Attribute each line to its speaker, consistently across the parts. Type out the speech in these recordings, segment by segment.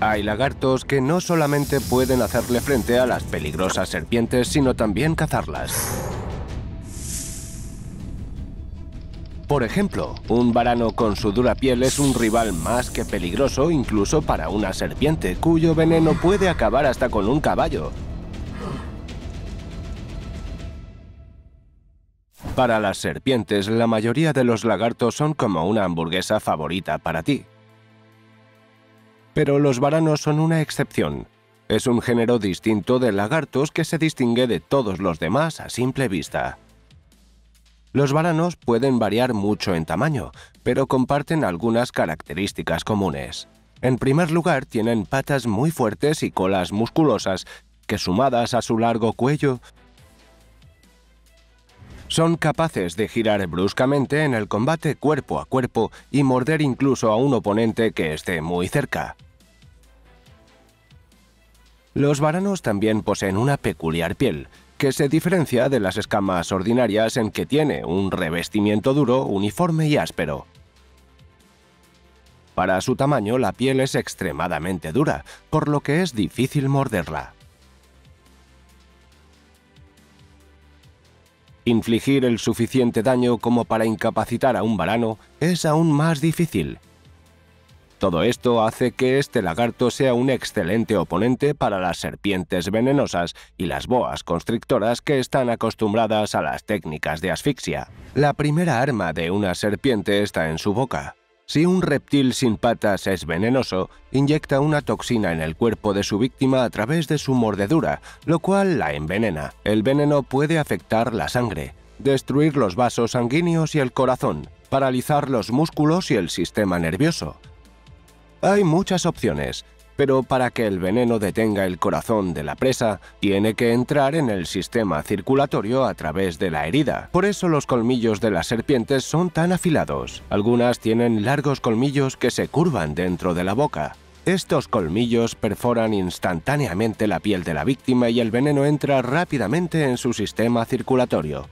Speaker 1: Hay lagartos que no solamente pueden hacerle frente a las peligrosas serpientes, sino también cazarlas. Por ejemplo, un varano con su dura piel es un rival más que peligroso incluso para una serpiente, cuyo veneno puede acabar hasta con un caballo. Para las serpientes, la mayoría de los lagartos son como una hamburguesa favorita para ti. Pero los varanos son una excepción. Es un género distinto de lagartos que se distingue de todos los demás a simple vista. Los varanos pueden variar mucho en tamaño, pero comparten algunas características comunes. En primer lugar, tienen patas muy fuertes y colas musculosas que sumadas a su largo cuello son capaces de girar bruscamente en el combate cuerpo a cuerpo y morder incluso a un oponente que esté muy cerca. Los varanos también poseen una peculiar piel, que se diferencia de las escamas ordinarias en que tiene un revestimiento duro, uniforme y áspero. Para su tamaño, la piel es extremadamente dura, por lo que es difícil morderla. Infligir el suficiente daño como para incapacitar a un varano es aún más difícil, todo esto hace que este lagarto sea un excelente oponente para las serpientes venenosas y las boas constrictoras que están acostumbradas a las técnicas de asfixia. La primera arma de una serpiente está en su boca. Si un reptil sin patas es venenoso, inyecta una toxina en el cuerpo de su víctima a través de su mordedura, lo cual la envenena. El veneno puede afectar la sangre, destruir los vasos sanguíneos y el corazón, paralizar los músculos y el sistema nervioso, hay muchas opciones, pero para que el veneno detenga el corazón de la presa, tiene que entrar en el sistema circulatorio a través de la herida. Por eso los colmillos de las serpientes son tan afilados. Algunas tienen largos colmillos que se curvan dentro de la boca. Estos colmillos perforan instantáneamente la piel de la víctima y el veneno entra rápidamente en su sistema circulatorio.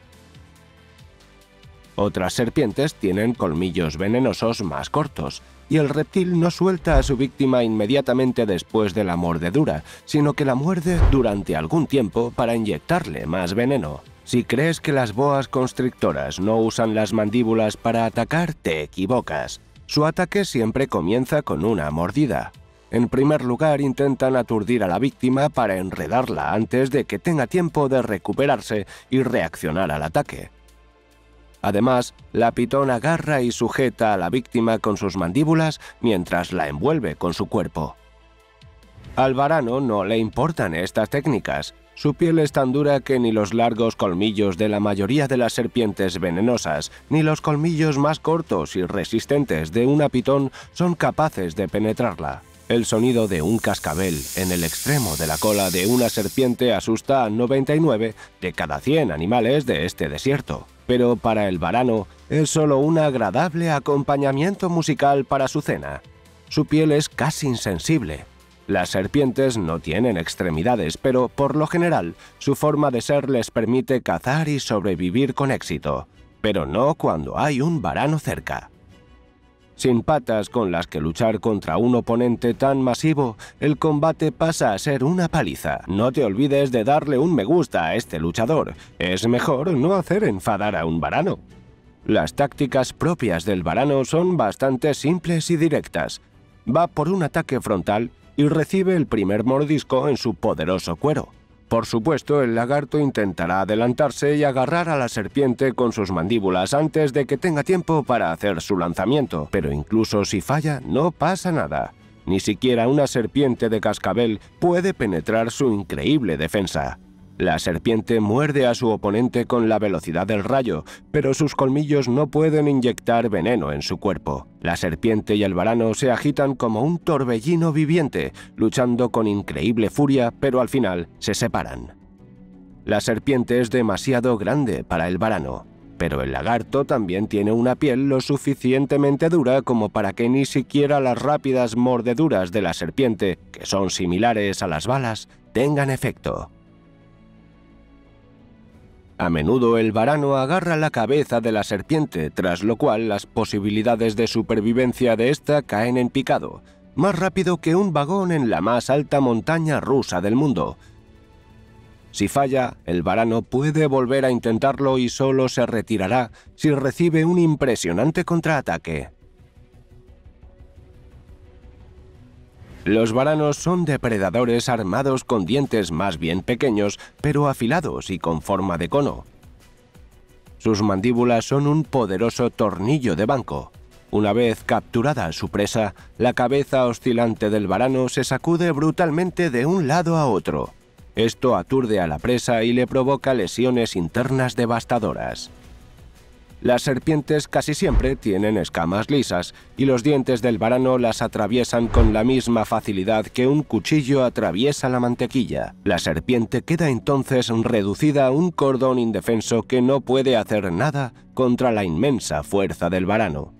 Speaker 1: Otras serpientes tienen colmillos venenosos más cortos, y el reptil no suelta a su víctima inmediatamente después de la mordedura, sino que la muerde durante algún tiempo para inyectarle más veneno. Si crees que las boas constrictoras no usan las mandíbulas para atacar, te equivocas. Su ataque siempre comienza con una mordida. En primer lugar, intentan aturdir a la víctima para enredarla antes de que tenga tiempo de recuperarse y reaccionar al ataque. Además, la pitón agarra y sujeta a la víctima con sus mandíbulas mientras la envuelve con su cuerpo. Al varano no le importan estas técnicas. Su piel es tan dura que ni los largos colmillos de la mayoría de las serpientes venenosas, ni los colmillos más cortos y resistentes de una pitón son capaces de penetrarla. El sonido de un cascabel en el extremo de la cola de una serpiente asusta a 99 de cada 100 animales de este desierto pero para el varano es solo un agradable acompañamiento musical para su cena. Su piel es casi insensible. Las serpientes no tienen extremidades, pero por lo general su forma de ser les permite cazar y sobrevivir con éxito, pero no cuando hay un varano cerca. Sin patas con las que luchar contra un oponente tan masivo, el combate pasa a ser una paliza. No te olvides de darle un me gusta a este luchador. Es mejor no hacer enfadar a un varano. Las tácticas propias del varano son bastante simples y directas. Va por un ataque frontal y recibe el primer mordisco en su poderoso cuero. Por supuesto, el lagarto intentará adelantarse y agarrar a la serpiente con sus mandíbulas antes de que tenga tiempo para hacer su lanzamiento, pero incluso si falla, no pasa nada. Ni siquiera una serpiente de cascabel puede penetrar su increíble defensa. La serpiente muerde a su oponente con la velocidad del rayo, pero sus colmillos no pueden inyectar veneno en su cuerpo. La serpiente y el varano se agitan como un torbellino viviente, luchando con increíble furia, pero al final se separan. La serpiente es demasiado grande para el varano, pero el lagarto también tiene una piel lo suficientemente dura como para que ni siquiera las rápidas mordeduras de la serpiente, que son similares a las balas, tengan efecto. A menudo el varano agarra la cabeza de la serpiente, tras lo cual las posibilidades de supervivencia de ésta caen en picado. más rápido que un vagón en la más alta montaña rusa del mundo. Si falla, el varano puede volver a intentarlo y solo se retirará si recibe un impresionante contraataque. Los varanos son depredadores armados con dientes más bien pequeños, pero afilados y con forma de cono. Sus mandíbulas son un poderoso tornillo de banco. Una vez capturada su presa, la cabeza oscilante del varano se sacude brutalmente de un lado a otro. Esto aturde a la presa y le provoca lesiones internas devastadoras. Las serpientes casi siempre tienen escamas lisas y los dientes del varano las atraviesan con la misma facilidad que un cuchillo atraviesa la mantequilla. La serpiente queda entonces reducida a un cordón indefenso que no puede hacer nada contra la inmensa fuerza del varano.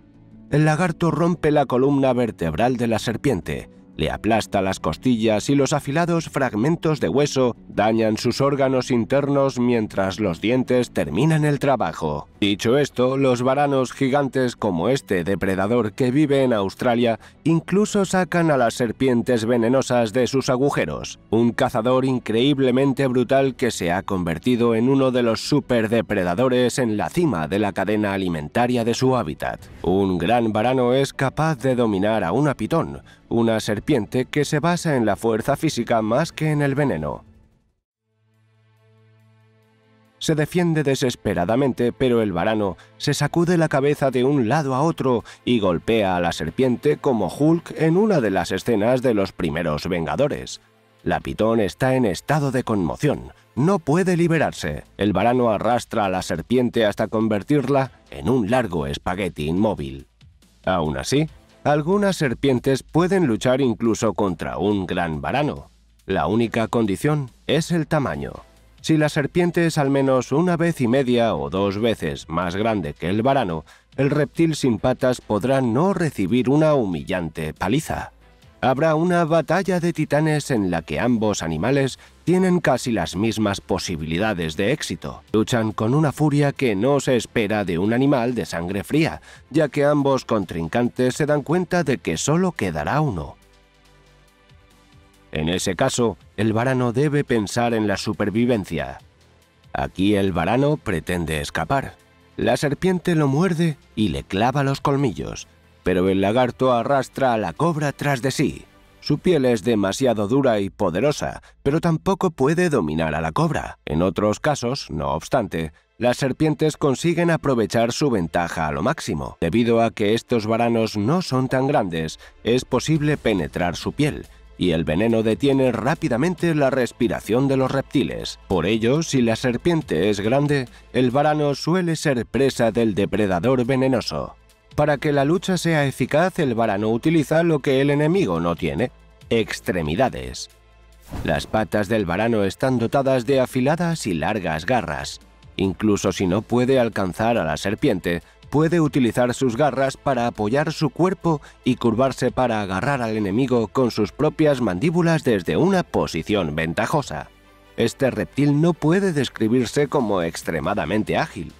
Speaker 1: El lagarto rompe la columna vertebral de la serpiente, le aplasta las costillas y los afilados fragmentos de hueso dañan sus órganos internos mientras los dientes terminan el trabajo. Dicho esto, los varanos gigantes como este depredador que vive en Australia incluso sacan a las serpientes venenosas de sus agujeros, un cazador increíblemente brutal que se ha convertido en uno de los superdepredadores en la cima de la cadena alimentaria de su hábitat. Un gran varano es capaz de dominar a una pitón, una serpiente que se basa en la fuerza física más que en el veneno. Se defiende desesperadamente, pero el varano se sacude la cabeza de un lado a otro y golpea a la serpiente como Hulk en una de las escenas de los primeros Vengadores. La pitón está en estado de conmoción, no puede liberarse. El varano arrastra a la serpiente hasta convertirla en un largo espagueti inmóvil. Aún así, algunas serpientes pueden luchar incluso contra un gran varano. La única condición es el tamaño. Si la serpiente es al menos una vez y media o dos veces más grande que el varano, el reptil sin patas podrá no recibir una humillante paliza habrá una batalla de titanes en la que ambos animales tienen casi las mismas posibilidades de éxito. Luchan con una furia que no se espera de un animal de sangre fría, ya que ambos contrincantes se dan cuenta de que solo quedará uno. En ese caso, el varano debe pensar en la supervivencia. Aquí el varano pretende escapar. La serpiente lo muerde y le clava los colmillos, pero el lagarto arrastra a la cobra tras de sí. Su piel es demasiado dura y poderosa, pero tampoco puede dominar a la cobra. En otros casos, no obstante, las serpientes consiguen aprovechar su ventaja a lo máximo. Debido a que estos varanos no son tan grandes, es posible penetrar su piel, y el veneno detiene rápidamente la respiración de los reptiles. Por ello, si la serpiente es grande, el varano suele ser presa del depredador venenoso. Para que la lucha sea eficaz, el varano utiliza lo que el enemigo no tiene, extremidades. Las patas del varano están dotadas de afiladas y largas garras. Incluso si no puede alcanzar a la serpiente, puede utilizar sus garras para apoyar su cuerpo y curvarse para agarrar al enemigo con sus propias mandíbulas desde una posición ventajosa. Este reptil no puede describirse como extremadamente ágil,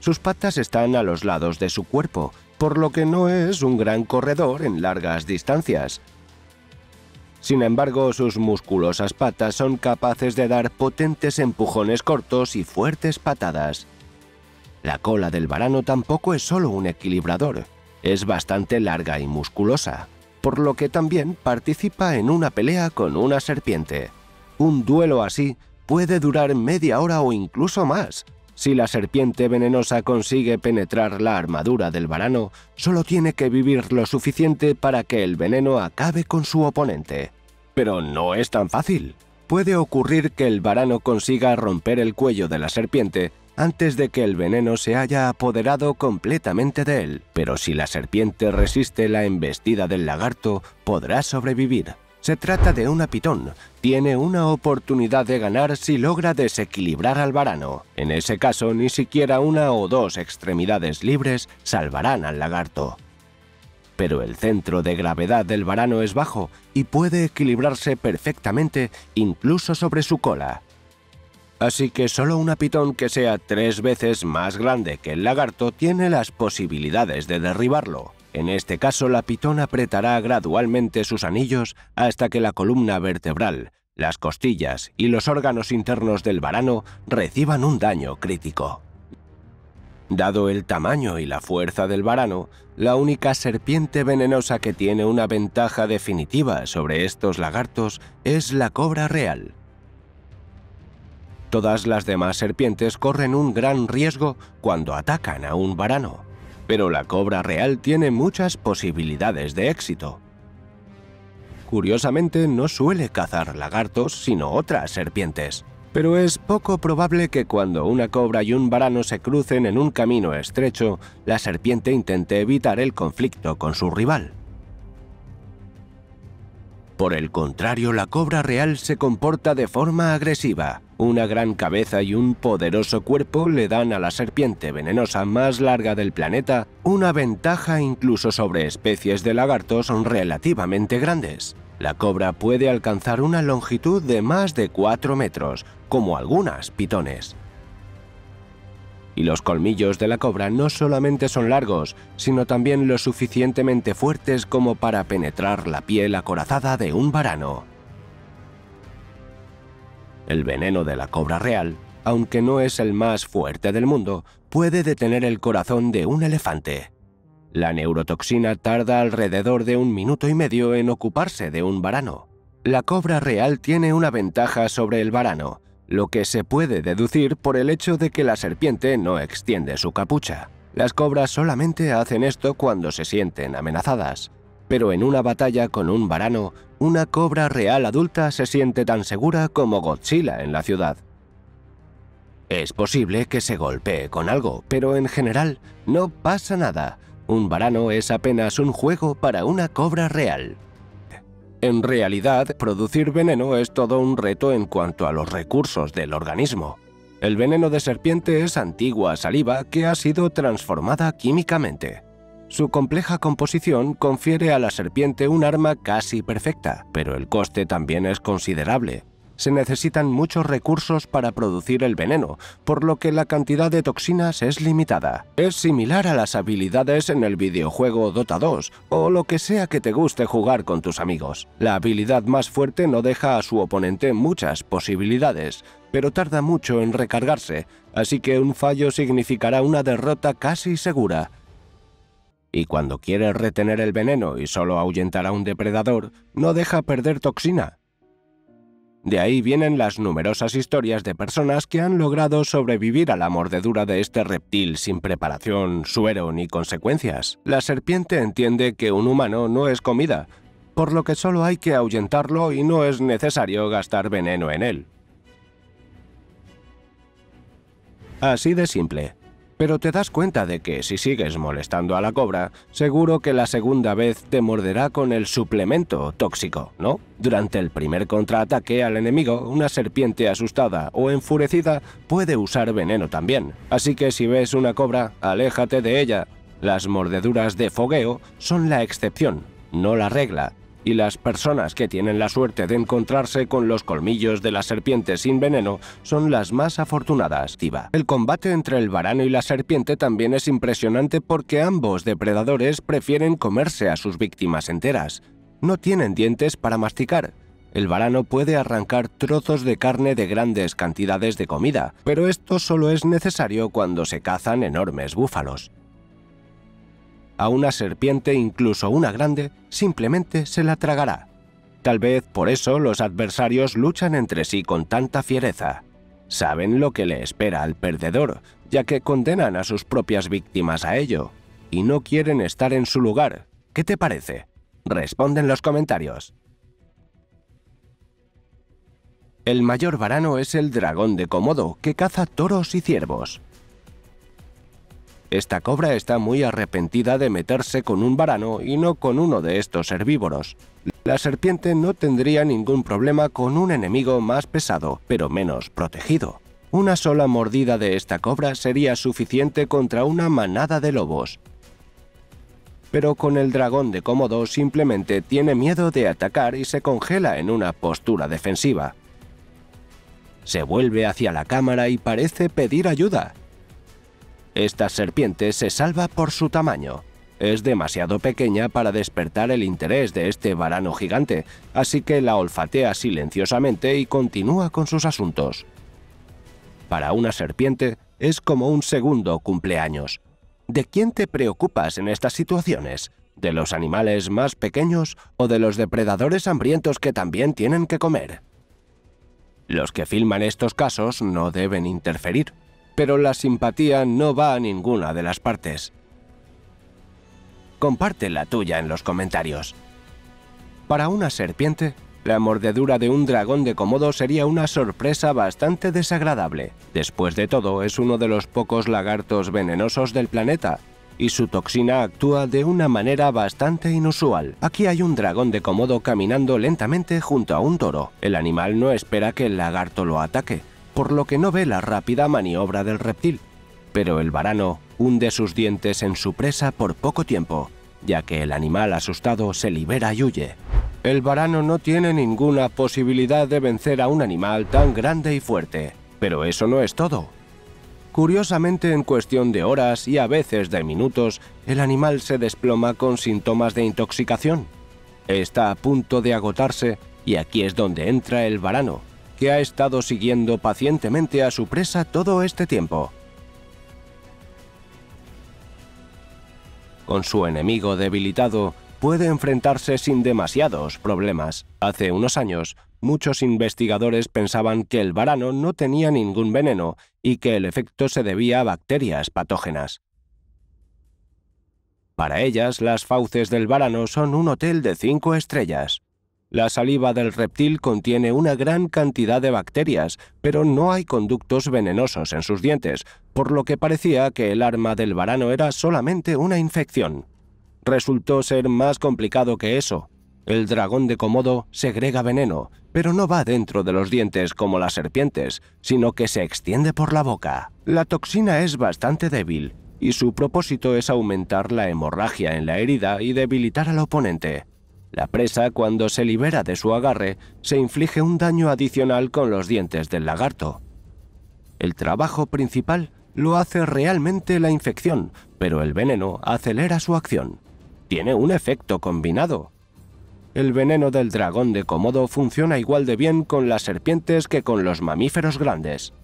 Speaker 1: sus patas están a los lados de su cuerpo, por lo que no es un gran corredor en largas distancias. Sin embargo, sus musculosas patas son capaces de dar potentes empujones cortos y fuertes patadas. La cola del varano tampoco es solo un equilibrador, es bastante larga y musculosa, por lo que también participa en una pelea con una serpiente. Un duelo así puede durar media hora o incluso más, si la serpiente venenosa consigue penetrar la armadura del varano, solo tiene que vivir lo suficiente para que el veneno acabe con su oponente. Pero no es tan fácil. Puede ocurrir que el varano consiga romper el cuello de la serpiente antes de que el veneno se haya apoderado completamente de él, pero si la serpiente resiste la embestida del lagarto, podrá sobrevivir. Se trata de una pitón. Tiene una oportunidad de ganar si logra desequilibrar al varano. En ese caso, ni siquiera una o dos extremidades libres salvarán al lagarto. Pero el centro de gravedad del varano es bajo y puede equilibrarse perfectamente incluso sobre su cola. Así que solo una pitón que sea tres veces más grande que el lagarto tiene las posibilidades de derribarlo. En este caso, la pitón apretará gradualmente sus anillos hasta que la columna vertebral, las costillas y los órganos internos del varano reciban un daño crítico. Dado el tamaño y la fuerza del varano, la única serpiente venenosa que tiene una ventaja definitiva sobre estos lagartos es la cobra real. Todas las demás serpientes corren un gran riesgo cuando atacan a un varano pero la cobra real tiene muchas posibilidades de éxito. Curiosamente no suele cazar lagartos sino otras serpientes, pero es poco probable que cuando una cobra y un varano se crucen en un camino estrecho, la serpiente intente evitar el conflicto con su rival. Por el contrario, la cobra real se comporta de forma agresiva. Una gran cabeza y un poderoso cuerpo le dan a la serpiente venenosa más larga del planeta una ventaja incluso sobre especies de lagartos relativamente grandes. La cobra puede alcanzar una longitud de más de 4 metros, como algunas pitones y los colmillos de la cobra no solamente son largos, sino también lo suficientemente fuertes como para penetrar la piel acorazada de un varano. El veneno de la cobra real, aunque no es el más fuerte del mundo, puede detener el corazón de un elefante. La neurotoxina tarda alrededor de un minuto y medio en ocuparse de un varano. La cobra real tiene una ventaja sobre el varano, lo que se puede deducir por el hecho de que la serpiente no extiende su capucha. Las cobras solamente hacen esto cuando se sienten amenazadas, pero en una batalla con un varano, una cobra real adulta se siente tan segura como Godzilla en la ciudad. Es posible que se golpee con algo, pero en general no pasa nada. Un varano es apenas un juego para una cobra real. En realidad, producir veneno es todo un reto en cuanto a los recursos del organismo. El veneno de serpiente es antigua saliva que ha sido transformada químicamente. Su compleja composición confiere a la serpiente un arma casi perfecta, pero el coste también es considerable, se necesitan muchos recursos para producir el veneno, por lo que la cantidad de toxinas es limitada. Es similar a las habilidades en el videojuego Dota 2 o lo que sea que te guste jugar con tus amigos. La habilidad más fuerte no deja a su oponente muchas posibilidades, pero tarda mucho en recargarse, así que un fallo significará una derrota casi segura. Y cuando quieres retener el veneno y solo ahuyentar a un depredador, no deja perder toxina, de ahí vienen las numerosas historias de personas que han logrado sobrevivir a la mordedura de este reptil sin preparación, suero ni consecuencias. La serpiente entiende que un humano no es comida, por lo que solo hay que ahuyentarlo y no es necesario gastar veneno en él. Así de simple. Pero te das cuenta de que si sigues molestando a la cobra, seguro que la segunda vez te morderá con el suplemento tóxico, ¿no? Durante el primer contraataque al enemigo, una serpiente asustada o enfurecida puede usar veneno también. Así que si ves una cobra, aléjate de ella. Las mordeduras de fogueo son la excepción, no la regla, y las personas que tienen la suerte de encontrarse con los colmillos de la serpiente sin veneno son las más afortunadas. El combate entre el varano y la serpiente también es impresionante porque ambos depredadores prefieren comerse a sus víctimas enteras. No tienen dientes para masticar. El varano puede arrancar trozos de carne de grandes cantidades de comida, pero esto solo es necesario cuando se cazan enormes búfalos a una serpiente, incluso una grande, simplemente se la tragará. Tal vez por eso los adversarios luchan entre sí con tanta fiereza. Saben lo que le espera al perdedor, ya que condenan a sus propias víctimas a ello, y no quieren estar en su lugar. ¿Qué te parece? Responde en los comentarios. El mayor varano es el dragón de Komodo, que caza toros y ciervos. Esta cobra está muy arrepentida de meterse con un varano y no con uno de estos herbívoros. La serpiente no tendría ningún problema con un enemigo más pesado, pero menos protegido. Una sola mordida de esta cobra sería suficiente contra una manada de lobos. Pero con el dragón de Cómodo simplemente tiene miedo de atacar y se congela en una postura defensiva. Se vuelve hacia la cámara y parece pedir ayuda. Esta serpiente se salva por su tamaño. es demasiado pequeña para despertar el interés de este varano gigante, así que la olfatea silenciosamente y continúa con sus asuntos. Para una serpiente es como un segundo cumpleaños. ¿De quién te preocupas en estas situaciones? ¿De los animales más pequeños o de los depredadores hambrientos que también tienen que comer? Los que filman estos casos no deben interferir, pero la simpatía no va a ninguna de las partes. Comparte la tuya en los comentarios. Para una serpiente, la mordedura de un dragón de Komodo sería una sorpresa bastante desagradable. Después de todo, es uno de los pocos lagartos venenosos del planeta, y su toxina actúa de una manera bastante inusual. Aquí hay un dragón de Komodo caminando lentamente junto a un toro. El animal no espera que el lagarto lo ataque, por lo que no ve la rápida maniobra del reptil. Pero el varano hunde sus dientes en su presa por poco tiempo, ya que el animal asustado se libera y huye. El varano no tiene ninguna posibilidad de vencer a un animal tan grande y fuerte. Pero eso no es todo. Curiosamente, en cuestión de horas y a veces de minutos, el animal se desploma con síntomas de intoxicación. Está a punto de agotarse y aquí es donde entra el varano, que ha estado siguiendo pacientemente a su presa todo este tiempo. Con su enemigo debilitado, puede enfrentarse sin demasiados problemas. Hace unos años, muchos investigadores pensaban que el varano no tenía ningún veneno y que el efecto se debía a bacterias patógenas. Para ellas, las fauces del varano son un hotel de cinco estrellas. La saliva del reptil contiene una gran cantidad de bacterias, pero no hay conductos venenosos en sus dientes, por lo que parecía que el arma del varano era solamente una infección resultó ser más complicado que eso. El dragón de Komodo segrega veneno, pero no va dentro de los dientes como las serpientes, sino que se extiende por la boca. La toxina es bastante débil, y su propósito es aumentar la hemorragia en la herida y debilitar al oponente. La presa, cuando se libera de su agarre, se inflige un daño adicional con los dientes del lagarto. El trabajo principal lo hace realmente la infección, pero el veneno acelera su acción tiene un efecto combinado. El veneno del dragón de Komodo funciona igual de bien con las serpientes que con los mamíferos grandes.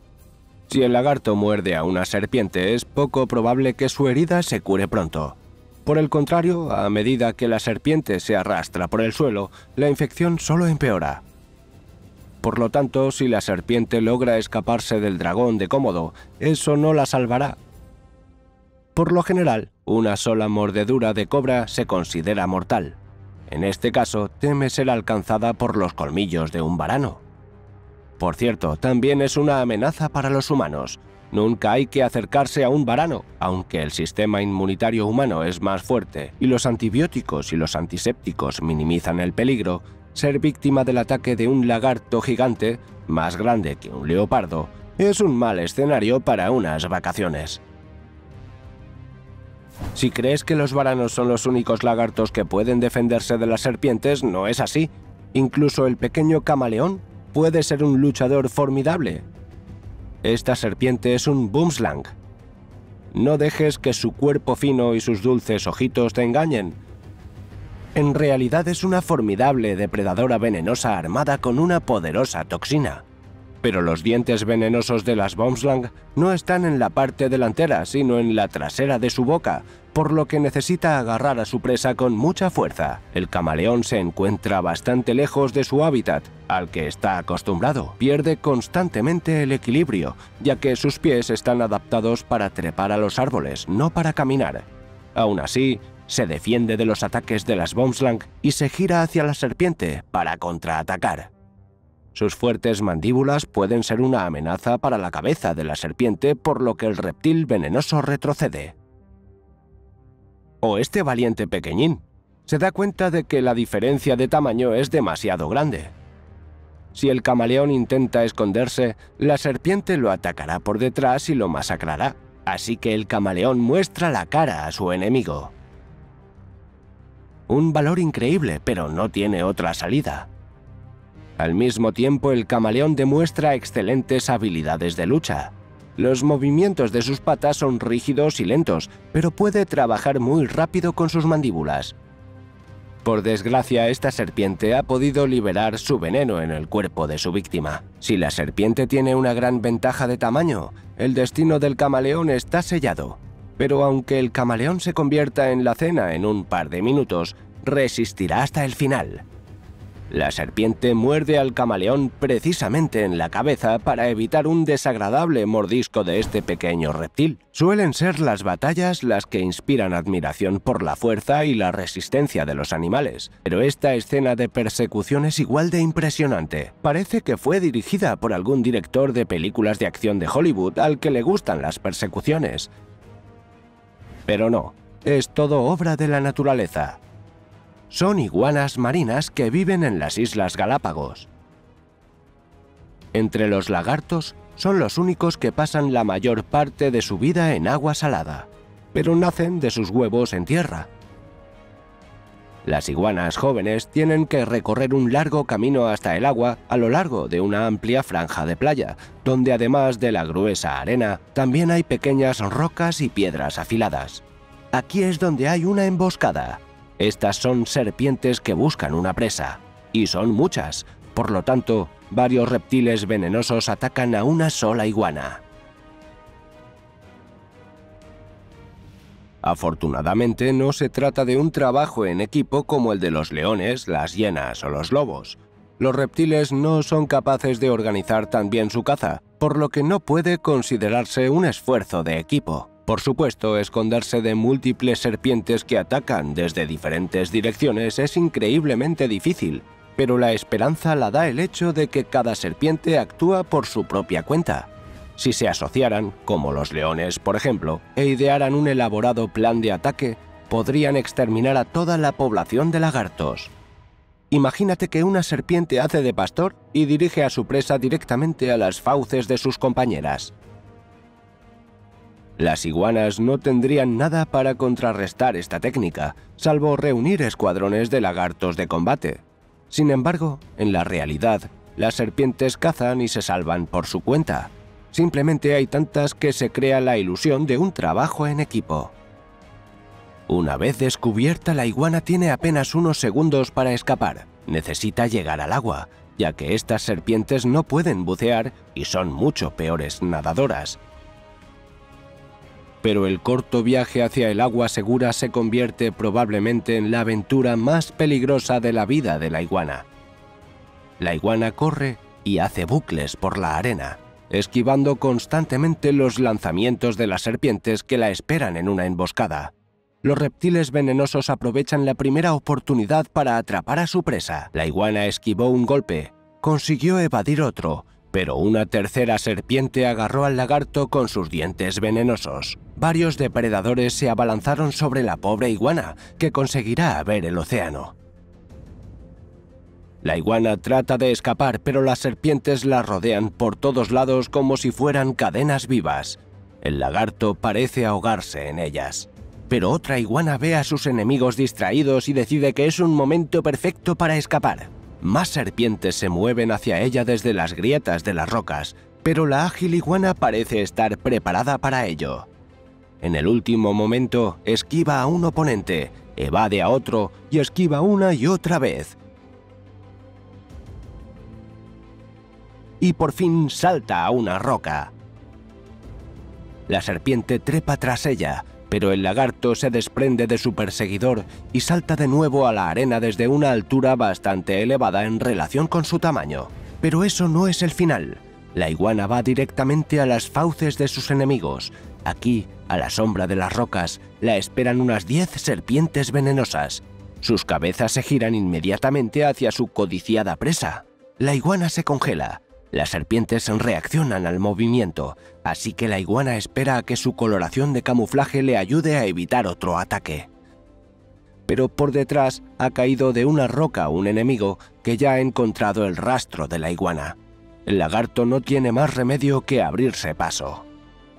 Speaker 1: Si el lagarto muerde a una serpiente es poco probable que su herida se cure pronto. Por el contrario, a medida que la serpiente se arrastra por el suelo, la infección solo empeora. Por lo tanto, si la serpiente logra escaparse del dragón de Cómodo, eso no la salvará. Por lo general, una sola mordedura de cobra se considera mortal. En este caso, teme ser alcanzada por los colmillos de un varano. Por cierto, también es una amenaza para los humanos. Nunca hay que acercarse a un varano, aunque el sistema inmunitario humano es más fuerte y los antibióticos y los antisépticos minimizan el peligro, ser víctima del ataque de un lagarto gigante, más grande que un leopardo, es un mal escenario para unas vacaciones. Si crees que los varanos son los únicos lagartos que pueden defenderse de las serpientes, no es así. Incluso el pequeño camaleón puede ser un luchador formidable. Esta serpiente es un boomslang. No dejes que su cuerpo fino y sus dulces ojitos te engañen. En realidad es una formidable depredadora venenosa armada con una poderosa toxina pero los dientes venenosos de las Bombslang no están en la parte delantera, sino en la trasera de su boca, por lo que necesita agarrar a su presa con mucha fuerza. El camaleón se encuentra bastante lejos de su hábitat, al que está acostumbrado. Pierde constantemente el equilibrio, ya que sus pies están adaptados para trepar a los árboles, no para caminar. Aún así, se defiende de los ataques de las Bombslang y se gira hacia la serpiente para contraatacar. Sus fuertes mandíbulas pueden ser una amenaza para la cabeza de la serpiente, por lo que el reptil venenoso retrocede. O este valiente pequeñín se da cuenta de que la diferencia de tamaño es demasiado grande. Si el camaleón intenta esconderse, la serpiente lo atacará por detrás y lo masacrará, así que el camaleón muestra la cara a su enemigo. Un valor increíble, pero no tiene otra salida. Al mismo tiempo, el camaleón demuestra excelentes habilidades de lucha. Los movimientos de sus patas son rígidos y lentos, pero puede trabajar muy rápido con sus mandíbulas. Por desgracia, esta serpiente ha podido liberar su veneno en el cuerpo de su víctima. Si la serpiente tiene una gran ventaja de tamaño, el destino del camaleón está sellado. Pero aunque el camaleón se convierta en la cena en un par de minutos, resistirá hasta el final. La serpiente muerde al camaleón precisamente en la cabeza para evitar un desagradable mordisco de este pequeño reptil. Suelen ser las batallas las que inspiran admiración por la fuerza y la resistencia de los animales, pero esta escena de persecución es igual de impresionante. Parece que fue dirigida por algún director de películas de acción de Hollywood al que le gustan las persecuciones. Pero no, es todo obra de la naturaleza son iguanas marinas que viven en las Islas Galápagos. Entre los lagartos, son los únicos que pasan la mayor parte de su vida en agua salada, pero nacen de sus huevos en tierra. Las iguanas jóvenes tienen que recorrer un largo camino hasta el agua a lo largo de una amplia franja de playa, donde además de la gruesa arena, también hay pequeñas rocas y piedras afiladas. Aquí es donde hay una emboscada, estas son serpientes que buscan una presa, y son muchas, por lo tanto, varios reptiles venenosos atacan a una sola iguana. Afortunadamente no se trata de un trabajo en equipo como el de los leones, las hienas o los lobos. Los reptiles no son capaces de organizar tan bien su caza, por lo que no puede considerarse un esfuerzo de equipo. Por supuesto, esconderse de múltiples serpientes que atacan desde diferentes direcciones es increíblemente difícil, pero la esperanza la da el hecho de que cada serpiente actúa por su propia cuenta. Si se asociaran, como los leones por ejemplo, e idearan un elaborado plan de ataque, podrían exterminar a toda la población de lagartos. Imagínate que una serpiente hace de pastor y dirige a su presa directamente a las fauces de sus compañeras. Las iguanas no tendrían nada para contrarrestar esta técnica, salvo reunir escuadrones de lagartos de combate. Sin embargo, en la realidad, las serpientes cazan y se salvan por su cuenta. Simplemente hay tantas que se crea la ilusión de un trabajo en equipo. Una vez descubierta, la iguana tiene apenas unos segundos para escapar. Necesita llegar al agua, ya que estas serpientes no pueden bucear y son mucho peores nadadoras, pero el corto viaje hacia el agua segura se convierte probablemente en la aventura más peligrosa de la vida de la iguana. La iguana corre y hace bucles por la arena, esquivando constantemente los lanzamientos de las serpientes que la esperan en una emboscada. Los reptiles venenosos aprovechan la primera oportunidad para atrapar a su presa. La iguana esquivó un golpe, consiguió evadir otro pero una tercera serpiente agarró al lagarto con sus dientes venenosos. Varios depredadores se abalanzaron sobre la pobre iguana, que conseguirá ver el océano. La iguana trata de escapar, pero las serpientes la rodean por todos lados como si fueran cadenas vivas. El lagarto parece ahogarse en ellas. Pero otra iguana ve a sus enemigos distraídos y decide que es un momento perfecto para escapar. Más serpientes se mueven hacia ella desde las grietas de las rocas, pero la ágil iguana parece estar preparada para ello. En el último momento, esquiva a un oponente, evade a otro y esquiva una y otra vez. Y por fin salta a una roca. La serpiente trepa tras ella, pero el lagarto se desprende de su perseguidor y salta de nuevo a la arena desde una altura bastante elevada en relación con su tamaño. Pero eso no es el final. La iguana va directamente a las fauces de sus enemigos. Aquí, a la sombra de las rocas, la esperan unas 10 serpientes venenosas. Sus cabezas se giran inmediatamente hacia su codiciada presa. La iguana se congela, las serpientes reaccionan al movimiento, así que la iguana espera a que su coloración de camuflaje le ayude a evitar otro ataque. Pero por detrás ha caído de una roca un enemigo que ya ha encontrado el rastro de la iguana. El lagarto no tiene más remedio que abrirse paso.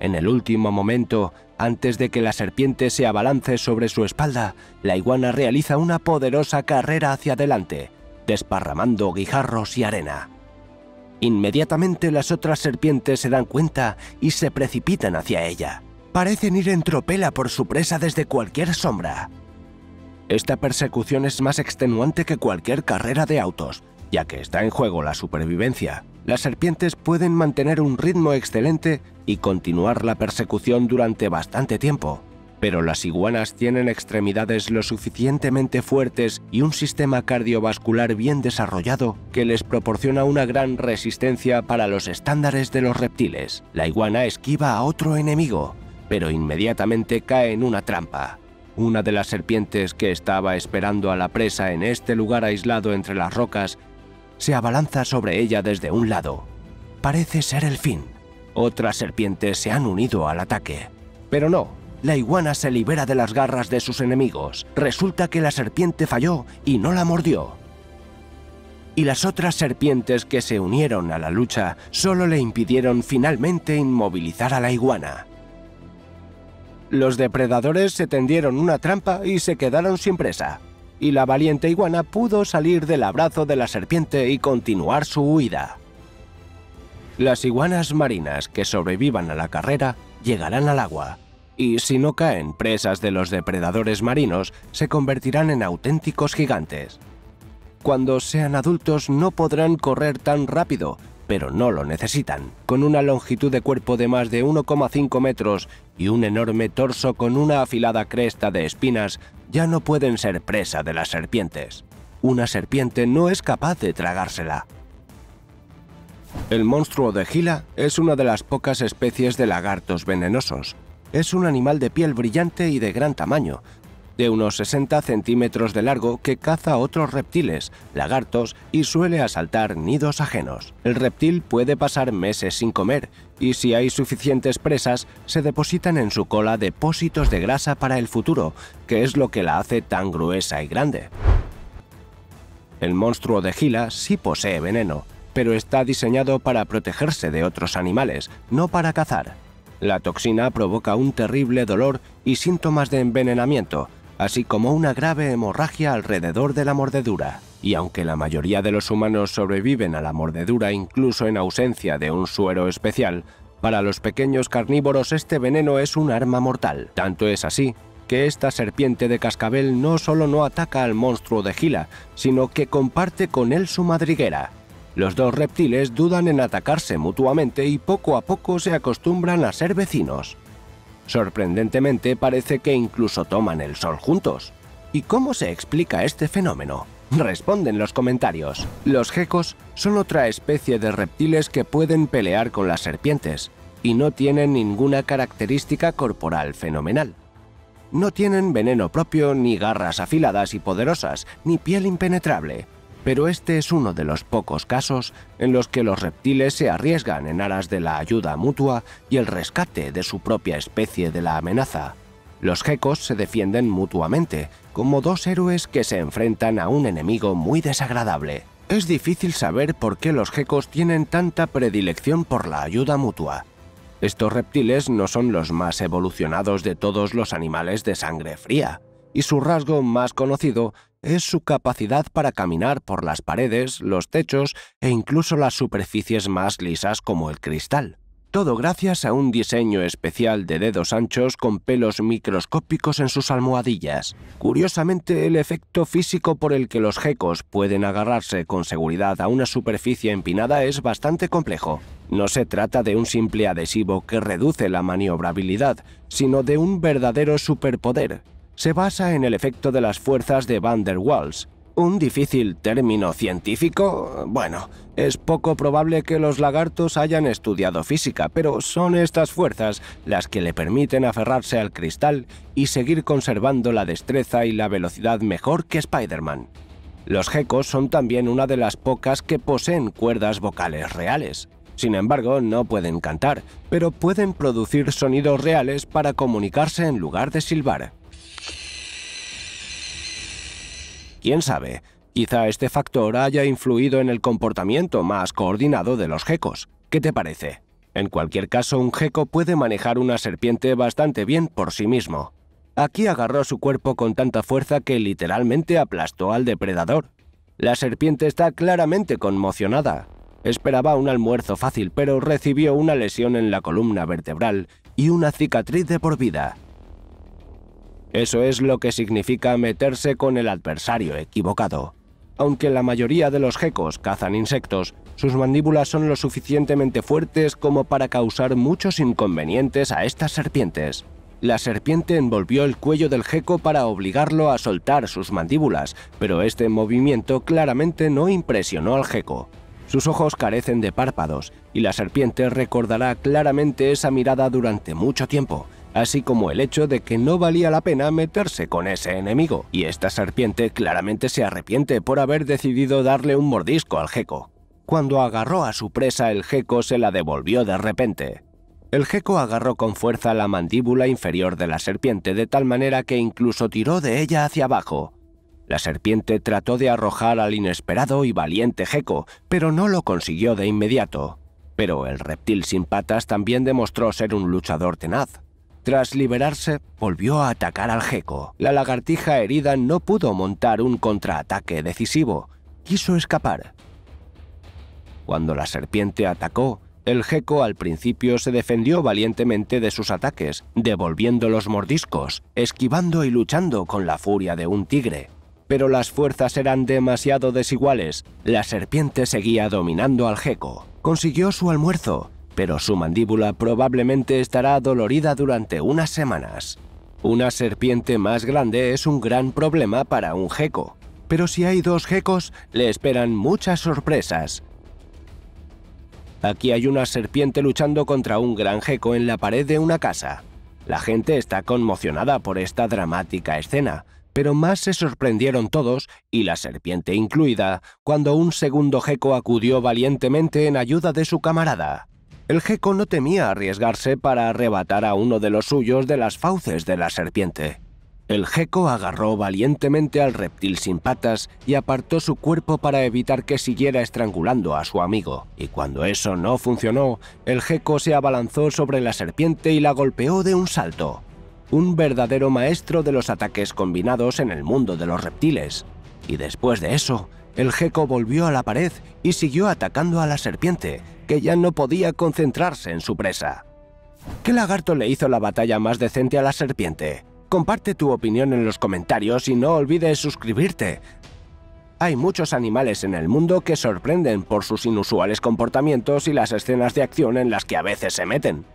Speaker 1: En el último momento, antes de que la serpiente se abalance sobre su espalda, la iguana realiza una poderosa carrera hacia adelante, desparramando guijarros y arena. Inmediatamente las otras serpientes se dan cuenta y se precipitan hacia ella. Parecen ir en tropela por su presa desde cualquier sombra. Esta persecución es más extenuante que cualquier carrera de autos, ya que está en juego la supervivencia. Las serpientes pueden mantener un ritmo excelente y continuar la persecución durante bastante tiempo, pero las iguanas tienen extremidades lo suficientemente fuertes y un sistema cardiovascular bien desarrollado que les proporciona una gran resistencia para los estándares de los reptiles. La iguana esquiva a otro enemigo, pero inmediatamente cae en una trampa. Una de las serpientes que estaba esperando a la presa en este lugar aislado entre las rocas se abalanza sobre ella desde un lado. Parece ser el fin. Otras serpientes se han unido al ataque. Pero no, la iguana se libera de las garras de sus enemigos. Resulta que la serpiente falló y no la mordió. Y las otras serpientes que se unieron a la lucha solo le impidieron finalmente inmovilizar a la iguana. Los depredadores se tendieron una trampa y se quedaron sin presa, y la valiente iguana pudo salir del abrazo de la serpiente y continuar su huida. Las iguanas marinas que sobrevivan a la carrera llegarán al agua, y si no caen presas de los depredadores marinos, se convertirán en auténticos gigantes. Cuando sean adultos no podrán correr tan rápido, pero no lo necesitan. Con una longitud de cuerpo de más de 1,5 metros y un enorme torso con una afilada cresta de espinas, ya no pueden ser presa de las serpientes. Una serpiente no es capaz de tragársela. El monstruo de Gila es una de las pocas especies de lagartos venenosos. Es un animal de piel brillante y de gran tamaño, de unos 60 centímetros de largo que caza otros reptiles, lagartos y suele asaltar nidos ajenos. El reptil puede pasar meses sin comer y si hay suficientes presas, se depositan en su cola depósitos de grasa para el futuro, que es lo que la hace tan gruesa y grande. El monstruo de Gila sí posee veneno, pero está diseñado para protegerse de otros animales, no para cazar. La toxina provoca un terrible dolor y síntomas de envenenamiento, así como una grave hemorragia alrededor de la mordedura. Y aunque la mayoría de los humanos sobreviven a la mordedura incluso en ausencia de un suero especial, para los pequeños carnívoros este veneno es un arma mortal. Tanto es así que esta serpiente de cascabel no solo no ataca al monstruo de Gila, sino que comparte con él su madriguera. Los dos reptiles dudan en atacarse mutuamente y poco a poco se acostumbran a ser vecinos. Sorprendentemente parece que incluso toman el sol juntos. ¿Y cómo se explica este fenómeno? Responde en los comentarios. Los gecos son otra especie de reptiles que pueden pelear con las serpientes y no tienen ninguna característica corporal fenomenal. No tienen veneno propio, ni garras afiladas y poderosas, ni piel impenetrable, pero este es uno de los pocos casos en los que los reptiles se arriesgan en aras de la ayuda mutua y el rescate de su propia especie de la amenaza. Los gecos se defienden mutuamente, como dos héroes que se enfrentan a un enemigo muy desagradable. Es difícil saber por qué los gecos tienen tanta predilección por la ayuda mutua. Estos reptiles no son los más evolucionados de todos los animales de sangre fría, y su rasgo más conocido es su capacidad para caminar por las paredes, los techos e incluso las superficies más lisas como el cristal. Todo gracias a un diseño especial de dedos anchos con pelos microscópicos en sus almohadillas. Curiosamente, el efecto físico por el que los gecos pueden agarrarse con seguridad a una superficie empinada es bastante complejo. No se trata de un simple adhesivo que reduce la maniobrabilidad, sino de un verdadero superpoder, se basa en el efecto de las fuerzas de Van der Waals. ¿Un difícil término científico? Bueno, es poco probable que los lagartos hayan estudiado física, pero son estas fuerzas las que le permiten aferrarse al cristal y seguir conservando la destreza y la velocidad mejor que Spider-Man. Los gecos son también una de las pocas que poseen cuerdas vocales reales. Sin embargo, no pueden cantar, pero pueden producir sonidos reales para comunicarse en lugar de silbar. Quién sabe, quizá este factor haya influido en el comportamiento más coordinado de los gecos. ¿Qué te parece? En cualquier caso, un geco puede manejar una serpiente bastante bien por sí mismo. Aquí agarró su cuerpo con tanta fuerza que literalmente aplastó al depredador. La serpiente está claramente conmocionada. Esperaba un almuerzo fácil, pero recibió una lesión en la columna vertebral y una cicatriz de por vida. Eso es lo que significa meterse con el adversario equivocado. Aunque la mayoría de los gecos cazan insectos, sus mandíbulas son lo suficientemente fuertes como para causar muchos inconvenientes a estas serpientes. La serpiente envolvió el cuello del geco para obligarlo a soltar sus mandíbulas, pero este movimiento claramente no impresionó al geco. Sus ojos carecen de párpados, y la serpiente recordará claramente esa mirada durante mucho tiempo, así como el hecho de que no valía la pena meterse con ese enemigo, y esta serpiente claramente se arrepiente por haber decidido darle un mordisco al geco. Cuando agarró a su presa el geco se la devolvió de repente. El geco agarró con fuerza la mandíbula inferior de la serpiente de tal manera que incluso tiró de ella hacia abajo. La serpiente trató de arrojar al inesperado y valiente geco, pero no lo consiguió de inmediato. Pero el reptil sin patas también demostró ser un luchador tenaz. Tras liberarse, volvió a atacar al geco. La lagartija herida no pudo montar un contraataque decisivo. Quiso escapar. Cuando la serpiente atacó, el geco al principio se defendió valientemente de sus ataques, devolviendo los mordiscos, esquivando y luchando con la furia de un tigre. Pero las fuerzas eran demasiado desiguales. La serpiente seguía dominando al geco. Consiguió su almuerzo, pero su mandíbula probablemente estará dolorida durante unas semanas. Una serpiente más grande es un gran problema para un geco. Pero si hay dos gecos, le esperan muchas sorpresas. Aquí hay una serpiente luchando contra un gran geco en la pared de una casa. La gente está conmocionada por esta dramática escena, pero más se sorprendieron todos, y la serpiente incluida, cuando un segundo geco acudió valientemente en ayuda de su camarada. El geco no temía arriesgarse para arrebatar a uno de los suyos de las fauces de la serpiente. El geco agarró valientemente al reptil sin patas y apartó su cuerpo para evitar que siguiera estrangulando a su amigo. Y cuando eso no funcionó, el geco se abalanzó sobre la serpiente y la golpeó de un salto. Un verdadero maestro de los ataques combinados en el mundo de los reptiles. Y después de eso, el geco volvió a la pared y siguió atacando a la serpiente, que ya no podía concentrarse en su presa. ¿Qué lagarto le hizo la batalla más decente a la serpiente? Comparte tu opinión en los comentarios y no olvides suscribirte. Hay muchos animales en el mundo que sorprenden por sus inusuales comportamientos y las escenas de acción en las que a veces se meten.